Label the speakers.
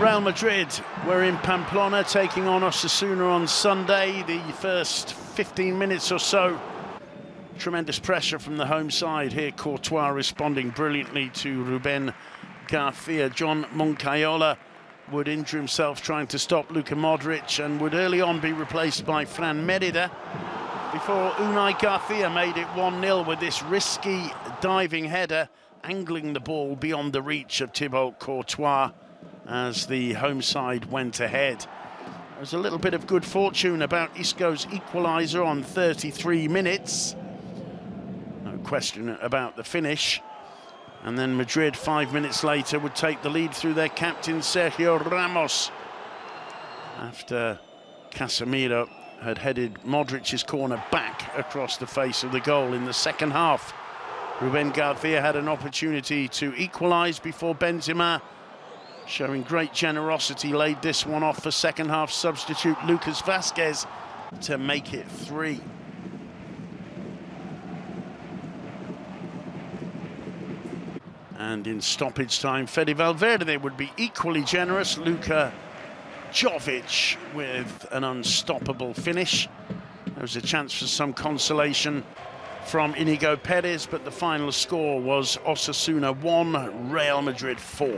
Speaker 1: Real Madrid were in Pamplona taking on Osasuna on Sunday. The first 15 minutes or so, tremendous pressure from the home side. Here, Courtois responding brilliantly to Ruben Garcia. Jon Moncayola would injure himself trying to stop Luka Modric and would early on be replaced by Fran Merida before Unai Garcia made it 1-0 with this risky diving header angling the ball beyond the reach of Thibaut Courtois as the home side went ahead. There was a little bit of good fortune about Isco's equaliser on 33 minutes. No question about the finish. And then Madrid, five minutes later, would take the lead through their captain, Sergio Ramos. After Casemiro had headed Modric's corner back across the face of the goal in the second half. Ruben Garcia had an opportunity to equalise before Benzema showing great generosity, laid this one off for second half substitute Lucas Vazquez to make it three. And in stoppage time, Fede Valverde would be equally generous. Luka Jovic with an unstoppable finish. There was a chance for some consolation from Inigo Perez, but the final score was Osasuna 1, Real Madrid 4.